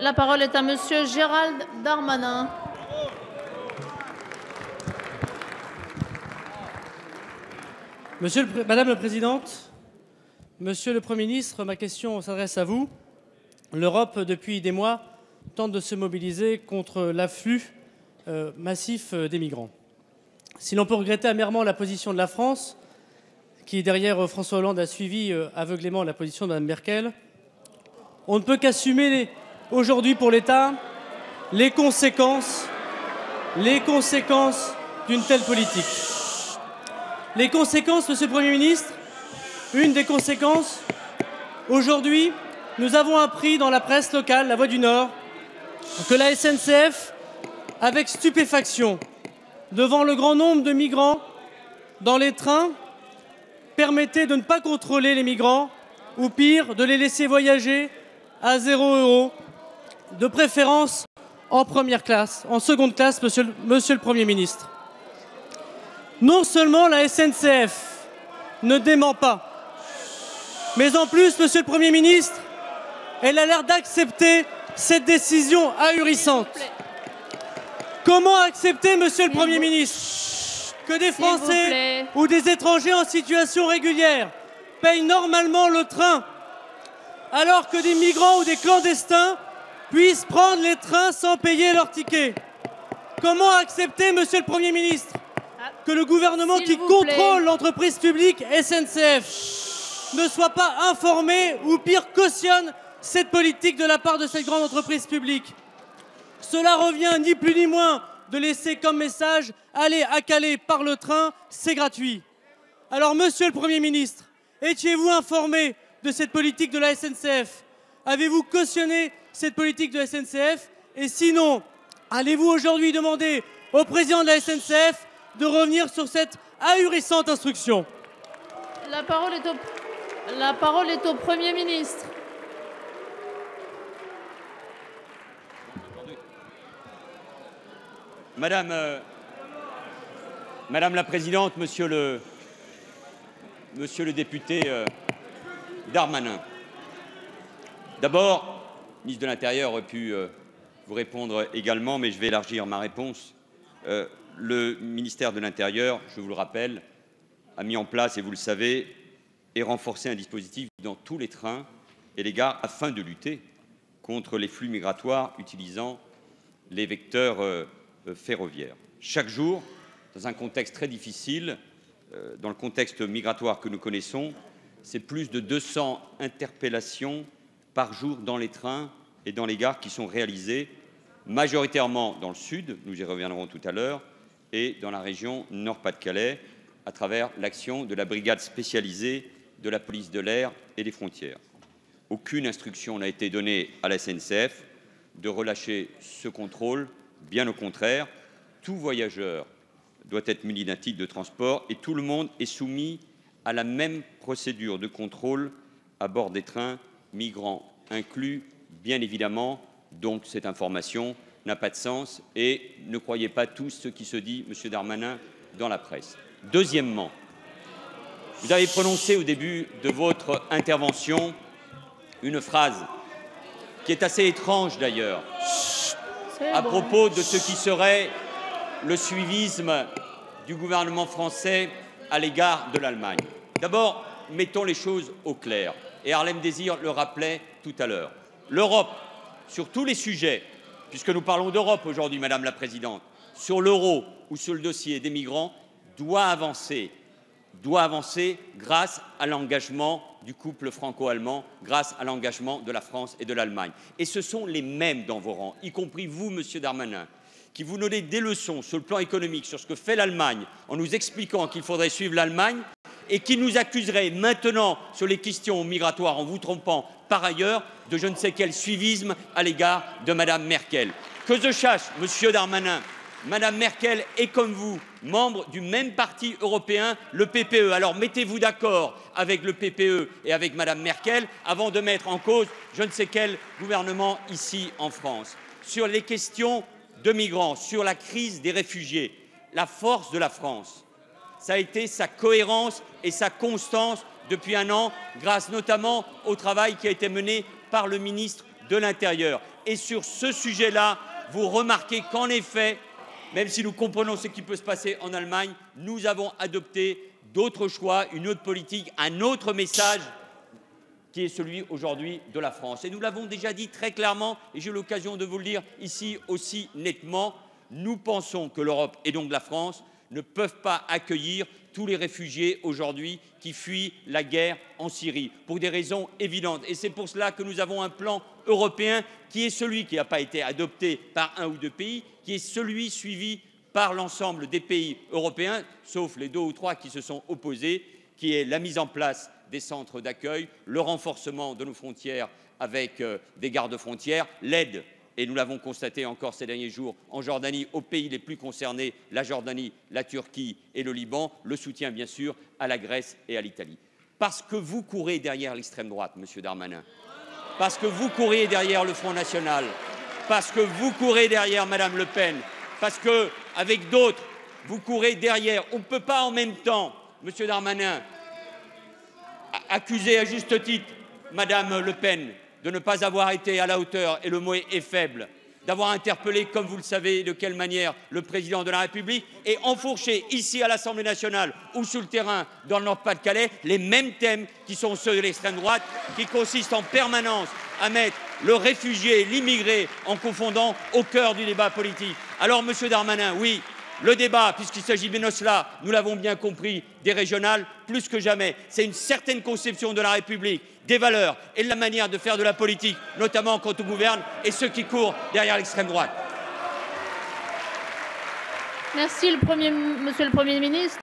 La parole est à Monsieur Gérald Darmanin. Madame la Présidente, Monsieur le Premier ministre, ma question s'adresse à vous. L'Europe, depuis des mois, tente de se mobiliser contre l'afflux euh, massif euh, des migrants. Si l'on peut regretter amèrement la position de la France, qui, derrière François Hollande, a suivi euh, aveuglément la position de Mme Merkel, on ne peut qu'assumer aujourd'hui pour l'État les conséquences, les conséquences d'une telle politique. Les conséquences, Monsieur le Premier ministre, une des conséquences, aujourd'hui, nous avons appris dans la presse locale, La Voix du Nord, que la SNCF, avec stupéfaction, devant le grand nombre de migrants dans les trains, permettait de ne pas contrôler les migrants, ou pire, de les laisser voyager à zéro euro, de préférence en première classe, en seconde classe, monsieur le, monsieur le Premier ministre. Non seulement la SNCF ne dément pas, mais en plus, monsieur le Premier ministre, elle a l'air d'accepter cette décision ahurissante. Comment accepter, monsieur le Premier ministre, que des Français ou des étrangers en situation régulière payent normalement le train, alors que des migrants ou des clandestins puissent prendre les trains sans payer leur ticket Comment accepter, monsieur le Premier ministre, que le gouvernement qui contrôle l'entreprise publique SNCF ne soit pas informé ou pire cautionne cette politique de la part de cette grande entreprise publique? Cela revient ni plus ni moins de laisser comme message aller à Calais par le train, c'est gratuit. Alors, monsieur le Premier ministre, étiez-vous informé de cette politique de la SNCF Avez-vous cautionné cette politique de la SNCF Et sinon, allez-vous aujourd'hui demander au président de la SNCF de revenir sur cette ahurissante instruction? La parole est au, la parole est au Premier ministre. Madame, euh, Madame la Présidente, Monsieur le, monsieur le député euh, Darmanin, d'abord, ministre de l'Intérieur aurait pu euh, vous répondre également, mais je vais élargir ma réponse. Euh, le ministère de l'Intérieur, je vous le rappelle, a mis en place, et vous le savez, et renforcé un dispositif dans tous les trains et les gares afin de lutter contre les flux migratoires utilisant les vecteurs euh, ferroviaires. Chaque jour, dans un contexte très difficile, dans le contexte migratoire que nous connaissons, c'est plus de 200 interpellations par jour dans les trains et dans les gares qui sont réalisées, majoritairement dans le sud, nous y reviendrons tout à l'heure, et dans la région Nord-Pas-de-Calais, à travers l'action de la brigade spécialisée de la police de l'air et des frontières. Aucune instruction n'a été donnée à la SNCF de relâcher ce contrôle Bien au contraire, tout voyageur doit être muni d'un titre de transport et tout le monde est soumis à la même procédure de contrôle à bord des trains, migrants inclus, bien évidemment. Donc cette information n'a pas de sens et ne croyez pas tout ce qui se dit, Monsieur Darmanin, dans la presse. Deuxièmement, vous avez prononcé au début de votre intervention une phrase qui est assez étrange d'ailleurs à propos de ce qui serait le suivisme du gouvernement français à l'égard de l'Allemagne. D'abord, mettons les choses au clair, et Harlem Désir le rappelait tout à l'heure. L'Europe, sur tous les sujets, puisque nous parlons d'Europe aujourd'hui, Madame la Présidente, sur l'euro ou sur le dossier des migrants, doit avancer, doit avancer grâce à l'engagement du couple franco-allemand grâce à l'engagement de la France et de l'Allemagne. Et ce sont les mêmes dans vos rangs, y compris vous, Monsieur Darmanin, qui vous donnez des leçons sur le plan économique sur ce que fait l'Allemagne en nous expliquant qu'il faudrait suivre l'Allemagne et qui nous accuserait maintenant sur les questions migratoires en vous trompant par ailleurs de je ne sais quel suivisme à l'égard de Madame Merkel. Que je sache, Monsieur Darmanin, Madame Merkel est comme vous, membre du même parti européen, le PPE. Alors mettez-vous d'accord avec le PPE et avec Madame Merkel avant de mettre en cause je ne sais quel gouvernement ici en France. Sur les questions de migrants, sur la crise des réfugiés, la force de la France, ça a été sa cohérence et sa constance depuis un an, grâce notamment au travail qui a été mené par le ministre de l'Intérieur, Et sur ce sujet-là, vous remarquez qu'en effet, même si nous comprenons ce qui peut se passer en Allemagne, nous avons adopté d'autres choix, une autre politique, un autre message qui est celui aujourd'hui de la France. Et nous l'avons déjà dit très clairement, et j'ai l'occasion de vous le dire ici aussi nettement, nous pensons que l'Europe et donc la France ne peuvent pas accueillir tous les réfugiés aujourd'hui qui fuient la guerre en Syrie, pour des raisons évidentes. Et c'est pour cela que nous avons un plan européen qui est celui qui n'a pas été adopté par un ou deux pays, qui est celui suivi par l'ensemble des pays européens, sauf les deux ou trois qui se sont opposés, qui est la mise en place des centres d'accueil, le renforcement de nos frontières avec euh, des gardes-frontières, l'aide et nous l'avons constaté encore ces derniers jours en Jordanie, aux pays les plus concernés, la Jordanie, la Turquie et le Liban, le soutien bien sûr à la Grèce et à l'Italie. Parce que vous courez derrière l'extrême droite, Monsieur Darmanin, parce que vous courez derrière le Front National, parce que vous courez derrière Madame Le Pen, parce que, avec d'autres, vous courez derrière. On ne peut pas en même temps, Monsieur Darmanin, accuser à juste titre Madame Le Pen de ne pas avoir été à la hauteur, et le mot est faible, d'avoir interpellé, comme vous le savez, de quelle manière le président de la République et enfourché ici à l'Assemblée nationale ou sur le terrain dans le Nord-Pas-de-Calais les mêmes thèmes qui sont ceux de l'extrême droite, qui consistent en permanence à mettre le réfugié, l'immigré, en confondant au cœur du débat politique. Alors, Monsieur Darmanin, oui, le débat, puisqu'il s'agit bien de cela, nous l'avons bien compris, des régionales, plus que jamais, c'est une certaine conception de la République, des valeurs et de la manière de faire de la politique, notamment quand on gouverne et ceux qui courent derrière l'extrême droite. Merci, Monsieur le Premier ministre.